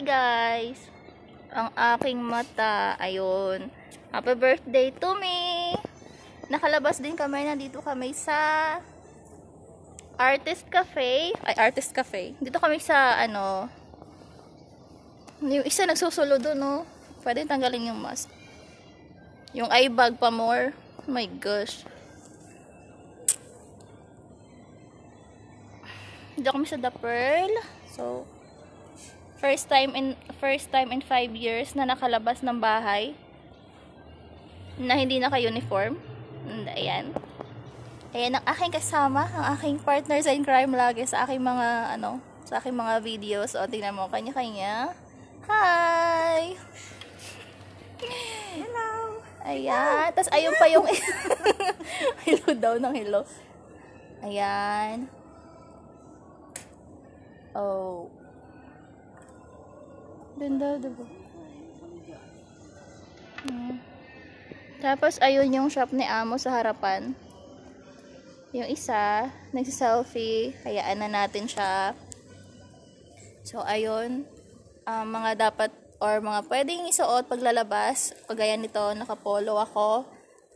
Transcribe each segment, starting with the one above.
Guys! Ang aking mata, ayun. Happy birthday to me! Nakalabas din kami, nandito kami sa Artist Cafe. Ay, Artist Cafe. Dito kami sa, ano, yung isa nagsusulo doon, no? Pwede tanggalin yung mask. Yung eye bag pa more. Oh my gosh. Dito kami sa The Pearl. So, first time in first time in 5 years na nakalabas ng bahay na hindi naka-uniform. And ayan. Ayan ang aking kasama, ang aking partner sa in crime lagi sa aking mga ano, sa aking mga videos. O tingnan mo kanya-kanya. Hi. Hello! Ayan. Tapos ayun pa yung hello daw ng hello. Ayan. Oh. Ganda, diba? Hmm. Tapos, ayun yung shop ni Amo sa harapan. Yung isa, nagsiselfie. Hayaan na natin siya. So, ayun. Um, mga dapat or mga pwedeng isuot paglalabas. Kagaya nito, nakapolo ako.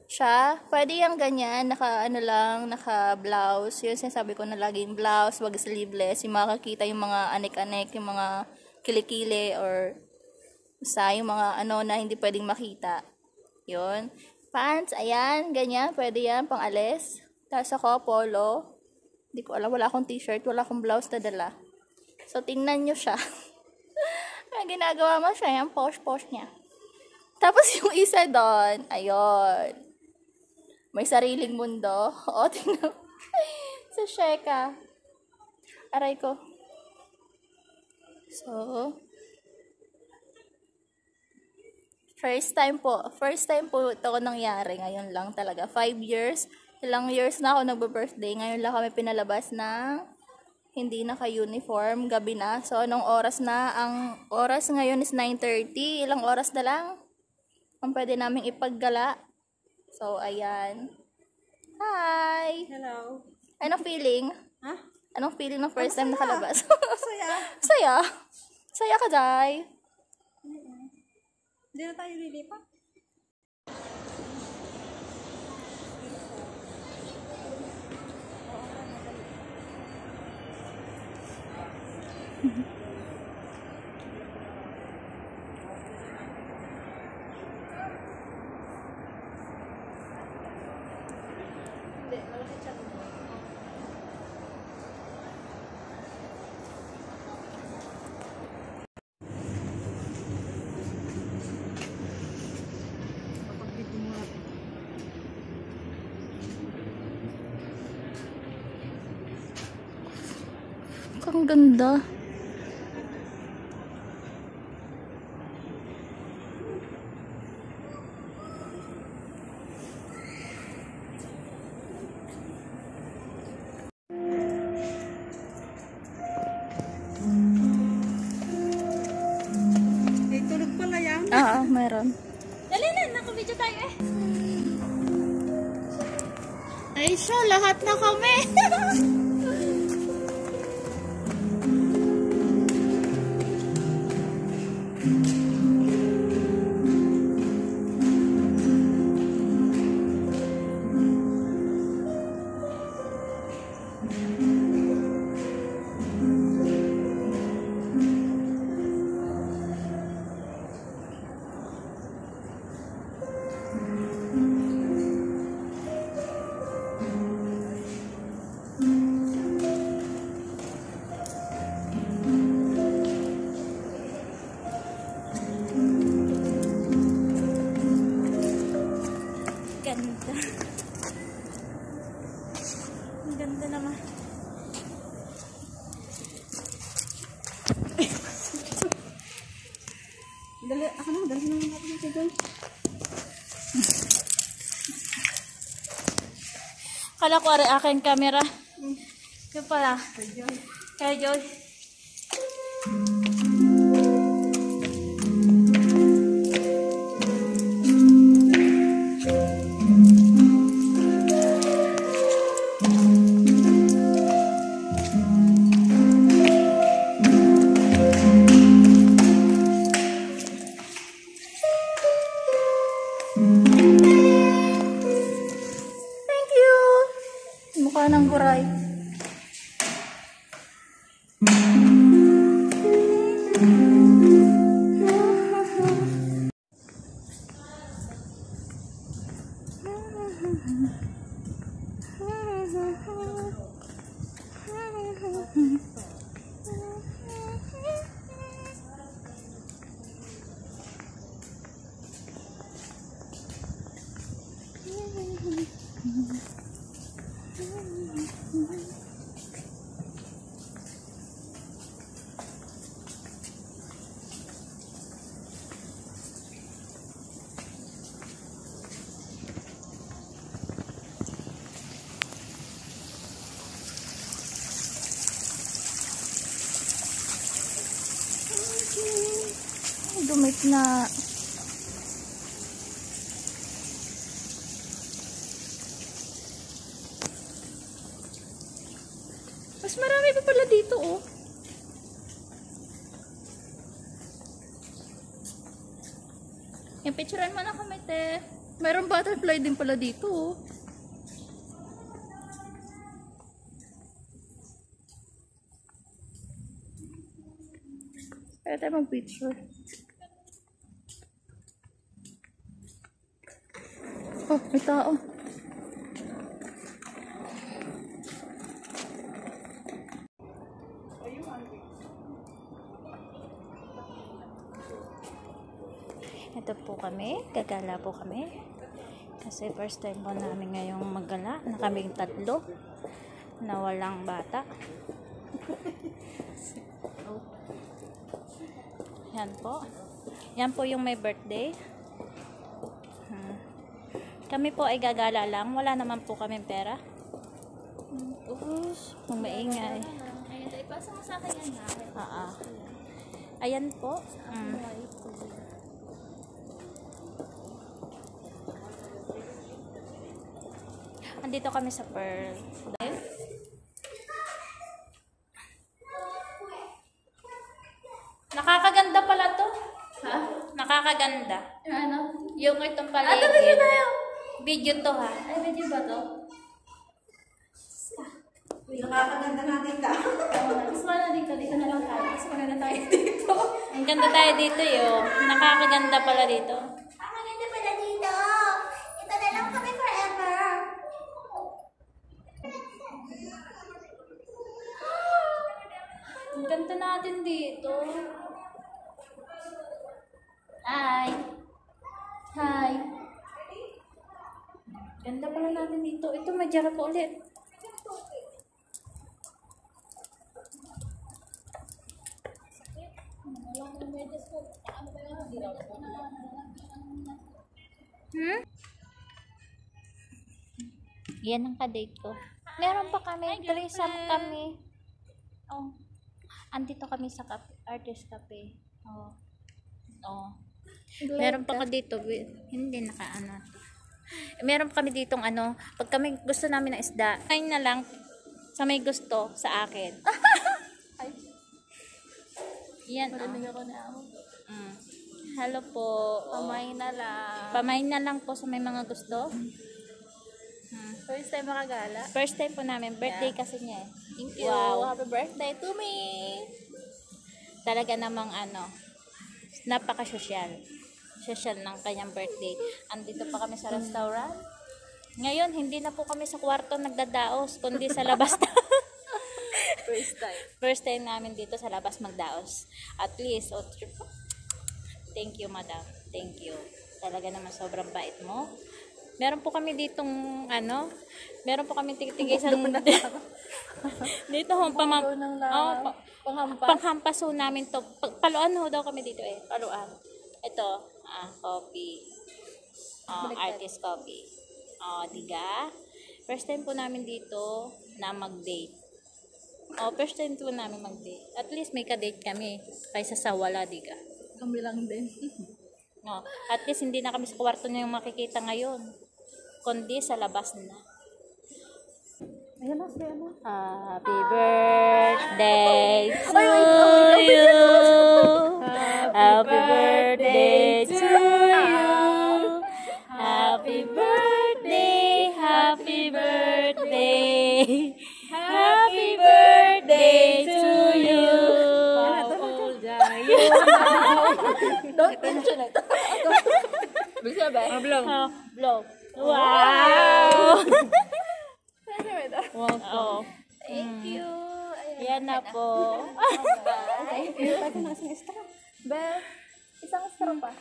Siya, pwede yung ganyan, naka ano lang, naka blouse. Yun sinasabi ko na laging blouse, wag sleeveless. Yung makakita yung mga anek-anek, yung mga kilikili or sa yung mga ano na hindi pwedeng makita. Yun. Pants, ayan, ganyan, pwede yan, pang alis. Tapos ako, polo. Hindi ko alam, wala akong t-shirt, wala akong blouse na dala. So, tingnan nyo siya. Ang ginagawa mo siya, yung posh-posh niya. Tapos yung isa doon, ayun. May sariling mundo. O, tingnan. Sa Sheka. Aray ko. So, first time po. First time po ito nangyari. Ngayon lang talaga. Five years. Ilang years na ako nagbe-birthday. Ngayon lang kami pinalabas ng hindi naka-uniform. Gabi na. So, anong oras na? Ang oras ngayon is 9.30. Ilang oras na lang? Ang pwede namin ipaggala. So, ayan. Hi! Hello! Anong feeling? Ha? Anong feeling ng first Ang time nakalabas? Saya! Saya. Saya ka, Day. Hindi na tayo lilipat. Ang ganda. Tulog pala yan. Ah, ah, meron. Dali na, naka-video tayo eh. Ay, siya, lahat na kami. Dali, na, natin ito doon. Kala ko ari aking camera. Yung pala. Kaya Joy. Mukha Ay, na. Mas marami pa pala dito, oh. Yung picturean mo na kami, te. Mayroong butterfly din pala dito, oh. Kaya tayo mag-picture. Oh, may tao. Ito po kami, gagala po kami. Kasi first time po namin ngayong maggala na kaming tatlo na walang bata. Yan po. Yan po yung may birthday. Hmm. Kami po ay gagala lang. Wala naman po kami pera. Ups, kung maingay. Ayun, ipasa mo sa akin yan ha. Ah, ah. Ayan po. Mm. Andito kami sa Pearl. Nakakaganda pala to. Ha? Nakakaganda. Ano? Yung itong Ah, paligid. tapos tayo. Video to ha. Ay, medyo ba to? Nakakaganda natin ka. Mas wala dito. Dito na lang tayo. Mas maganda tayo dito. Ang ganda tayo dito yo. Nakakaganda pala dito. Ang maganda pala dito. Ito na lang kami forever. Ang ganda natin dito. Hi. Hi. Ganda pala natin dito. Ito, may pa ulit. Hmm? Yan ang kadate ko. Meron pa kami. Threesome kami. Oh. Andito kami sa cafe, artist cafe. Oh. Oh. Meron pa ka dito. Hindi nakaano. Meron kami ditong ano, pag kami gusto namin ng isda, kain na lang sa may gusto sa akin. Yan. Oh. ako na ako. Mm. Hello po. Pamay na lang. Pamain na lang po sa may mga gusto. Hmm. First time makagala. First time po namin. Birthday kasi niya eh. Thank you. Wow. Happy birthday to me. Talaga namang ano, napaka-social. Social ng kanyang birthday. Andito pa kami sa restaurant. Ngayon, hindi na po kami sa kwarto nagdadaos, kundi sa labas na. First time. First time namin dito sa labas magdaos. At least, oh. Thank you, madam. Thank you. Talaga naman sobrang bait mo. Meron po kami ditong, ano, meron po kami tigitigay sa... dito ho, pamam... Ikaw nang la- Oh, pa- panghampas. panghampas ho namin to. Pa- paluan ho daw kami dito eh. Paluan. Ito, ah, coffee. Oh, artist coffee. Oh, diga. First time po namin dito na mag-date. Oh, first time po namin mag-date. At least may ka-date kami kaysa sa wala, diga. Kami lang din. No, at least hindi na kami sa kwarto niya yung makikita ngayon. Kundi sa labas na. Ayun na, siya na. Happy birthday to you. Happy birthday Attention na ito. Bisa ba? Ah, blow. Oh, blow. Wow! Wow. Oh. Thank you. Yan na po. Bye. Be, isang straw pa.